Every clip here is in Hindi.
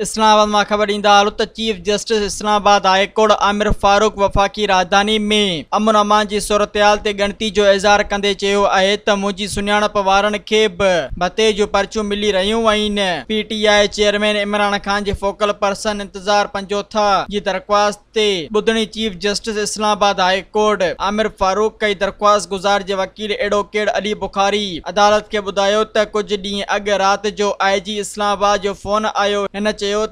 इस्लामाबाद माँ ख़बर ॾींदा hello chief justice Islamabad high court Aamir Farooq वफ़ाक़ी राजधानी में अमन अमान जी सूरतहाल ते ॻणती जो इज़हार कंदे चयो आहे त मुंहिंजी सुञाणप वारनि खे बि मिली रहियूं आहिनि। चेयरमैन इमरान ख़ान जे फोकल पर्सन इंतज़ार पंजोथा जी दरख़्वास्त ते chief justice Islamabad high court Aamir Farooq कई दरख़्वास्त गुज़ार जे वकील एडवोकेट अली बुखारी अदालत खे ॿुधायो त कुझु ॾींहं अॻु राति जो आई जी इस्लामाबाद जो फ़ोन आयो। हिन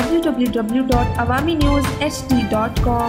www.awamiNewsHD.com